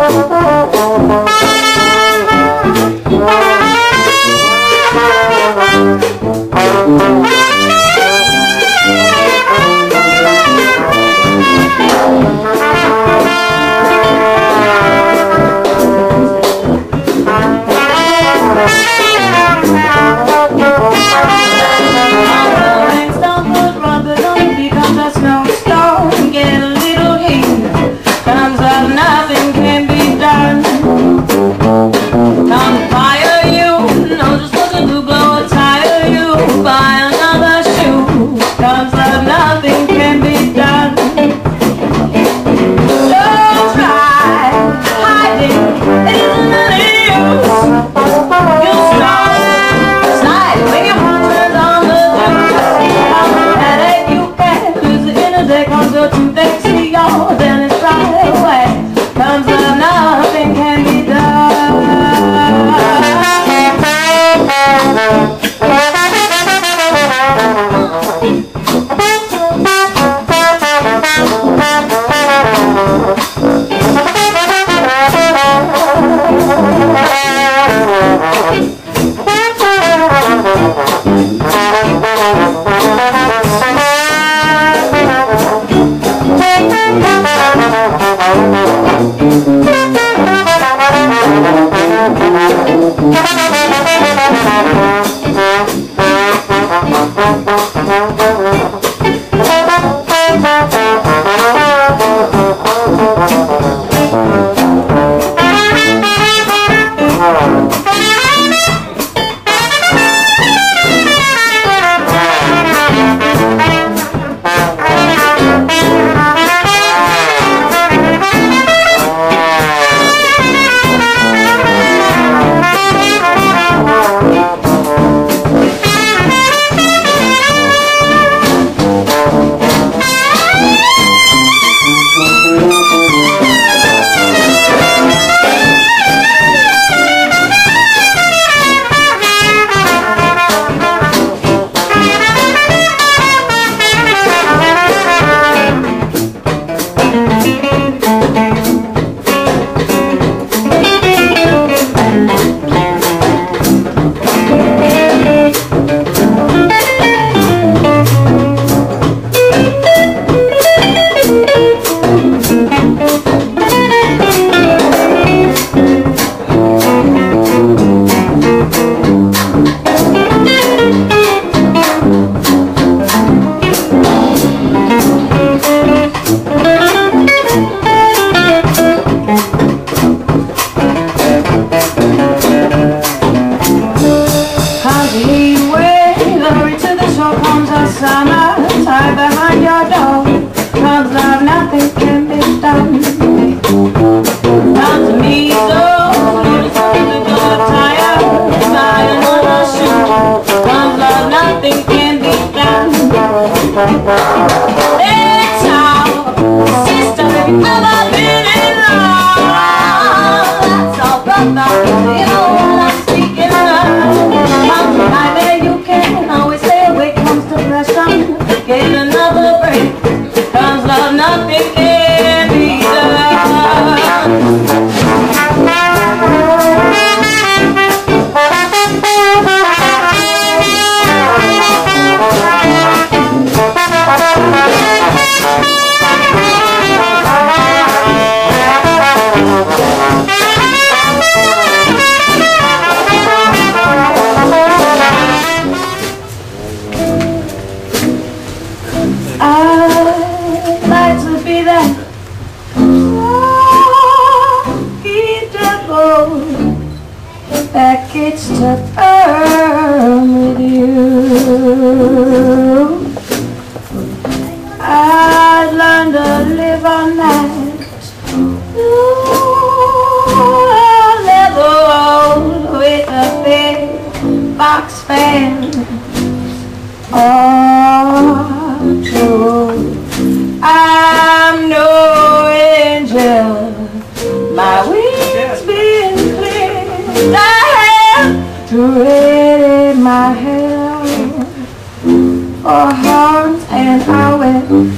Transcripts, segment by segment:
Oh, couldn't vex me all day. each time with you. I learned to live on that. Ooh, level old with a big box fan. Oh. Jawohl.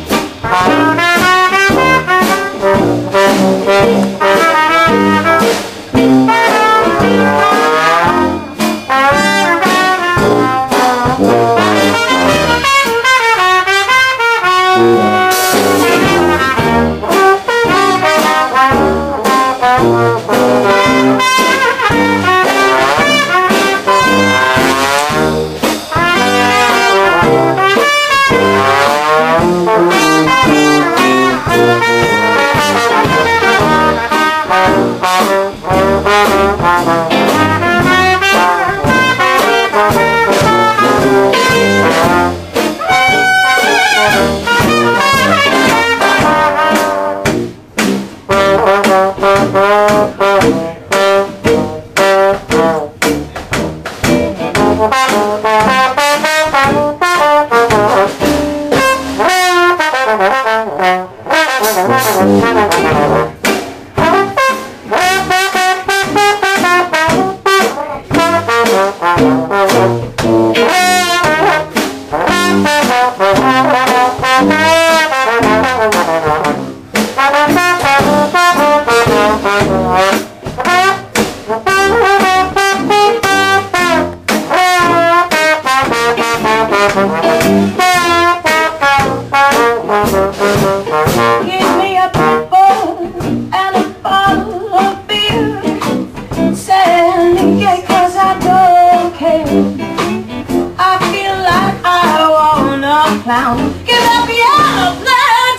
found. Give up the other blind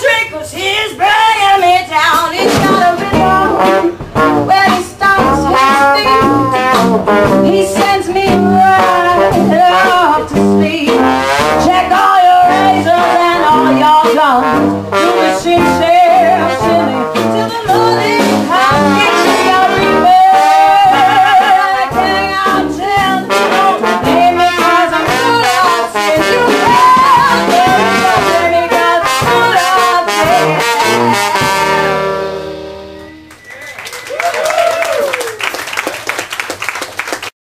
he's bringing me down. He's got a rhythm where he stops his feet. He's